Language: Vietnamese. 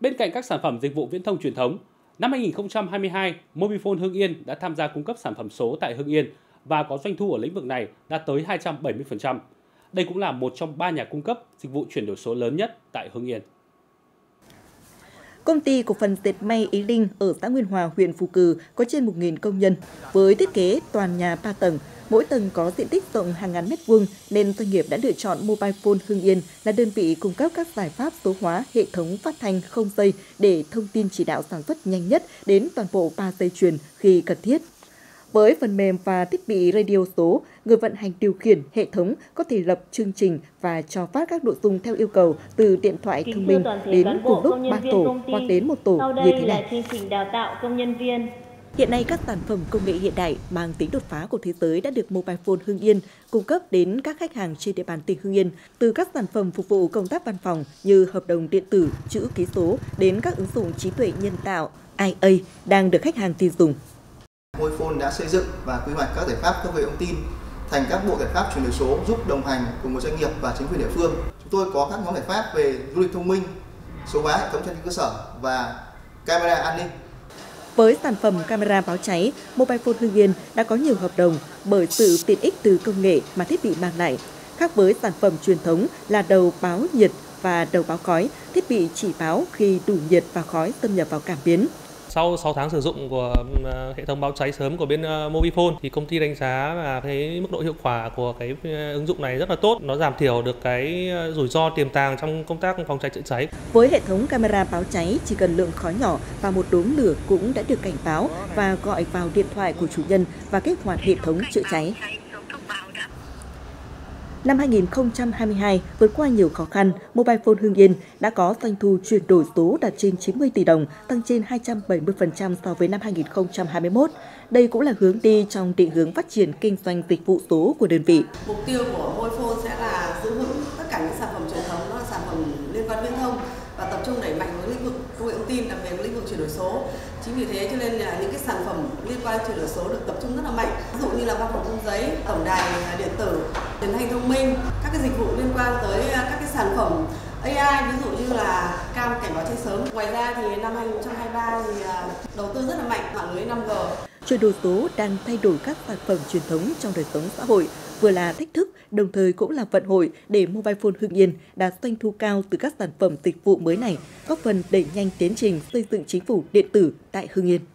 Bên cạnh các sản phẩm dịch vụ viễn thông truyền thống, năm 2022, Mobifone Hưng Yên đã tham gia cung cấp sản phẩm số tại Hưng Yên và có doanh thu ở lĩnh vực này đạt tới 270%. Đây cũng là một trong ba nhà cung cấp dịch vụ chuyển đổi số lớn nhất tại Hưng Yên. Công ty cổ phần dệt may Ý Linh ở xã Nguyên Hòa, huyện Phú Cử có trên 1.000 công nhân với thiết kế toàn nhà 3 tầng. Mỗi tầng có diện tích rộng hàng ngàn mét vuông nên doanh nghiệp đã lựa chọn Mobile Phone Hưng Yên là đơn vị cung cấp các giải pháp số hóa hệ thống phát thanh không dây để thông tin chỉ đạo sản xuất nhanh nhất đến toàn bộ ba dây chuyền khi cần thiết. Với phần mềm và thiết bị radio số, người vận hành điều khiển hệ thống có thể lập chương trình và cho phát các nội dung theo yêu cầu từ điện thoại thông minh đến cùng lúc ba tổ hoặc đến một tổ như thế này. chương trình đào tạo công nhân viên. Hiện nay các sản phẩm công nghệ hiện đại mang tính đột phá của thế giới đã được Mobile Phone Hưng Yên cung cấp đến các khách hàng trên địa bàn tỉnh Hưng Yên, từ các sản phẩm phục vụ công tác văn phòng như hợp đồng điện tử, chữ ký số đến các ứng dụng trí tuệ nhân tạo IA đang được khách hàng tin dùng. Mobile Phone đã xây dựng và quy hoạch các giải pháp công nghệ thông tin thành các bộ giải pháp chuyển đổi số giúp đồng hành cùng một doanh nghiệp và chính quyền địa phương. Chúng tôi có các nhóm giải pháp về du lịch thông minh, số hóa hệ thống trên cơ sở và camera an ninh. Với sản phẩm camera báo cháy, Mobile Phone Hưng Yên đã có nhiều hợp đồng bởi sự tiện ích từ công nghệ mà thiết bị mang lại. Khác với sản phẩm truyền thống là đầu báo nhiệt và đầu báo khói, thiết bị chỉ báo khi đủ nhiệt và khói xâm nhập vào cảm biến. Sau 6 tháng sử dụng của à, hệ thống báo cháy sớm của bên à, Mobifone thì công ty đánh giá là cái mức độ hiệu quả của cái à, ứng dụng này rất là tốt. Nó giảm thiểu được cái rủi ro tiềm tàng trong công tác phòng cháy chữa cháy. Với hệ thống camera báo cháy, chỉ cần lượng khói nhỏ và một đốm lửa cũng đã được cảnh báo và gọi vào điện thoại của chủ nhân và kích hoạt hệ thống chữa cháy. Năm 2022, vượt qua nhiều khó khăn, Mobile Phone Hưng Yên đã có doanh thu chuyển đổi số đạt trên 90 tỷ đồng, tăng trên 270% so với năm 2021. Đây cũng là hướng đi trong định hướng phát triển kinh doanh dịch vụ số của đơn vị. Mục tiêu của Mobile Phone sẽ là giữ vững tất cả những sản phẩm truyền thống, đó là sản phẩm liên quan viễn thông và tập trung đẩy mạnh với lĩnh vực công nghệ thông tin, đặc biệt lĩnh vực chuyển đổi số. Chính vì thế cho nên là những cái sản phẩm liên quan chuyển đổi số được tập trung rất là mạnh. Ví dụ như là văn phòng không giấy, tổng đài điện tử, truyền thanh thông minh, các cái dịch vụ liên quan tới à, các cái sản phẩm AI ví dụ như là cam cảnh báo cháy sớm. Ngoài ra thì năm 2023 thì à, đầu tư rất là mạnh mạng lưới 5G. Chuyển đổi số đang thay đổi các sản phẩm truyền thống trong đời sống xã hội, vừa là thách thức, đồng thời cũng là vận hội để Mobile Phone Hưng Yên đạt doanh thu cao từ các sản phẩm dịch vụ mới này, góp phần đẩy nhanh tiến trình xây dựng chính phủ điện tử tại Hưng Yên.